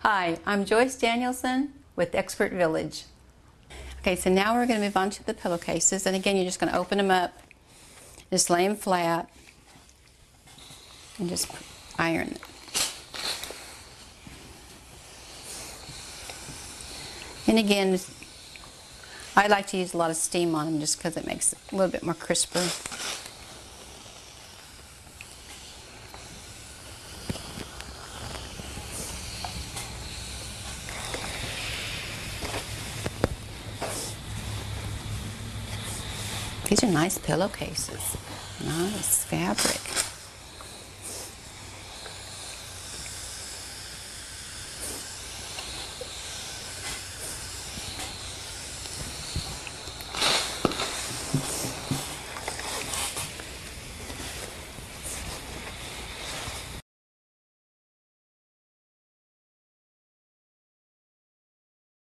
Hi, I'm Joyce Danielson with Expert Village. Okay, so now we're going to move on to the pillowcases. And again, you're just going to open them up, just lay them flat, and just iron it. And again, I like to use a lot of steam on them just because it makes it a little bit more crisper. These are nice pillowcases. Nice fabric.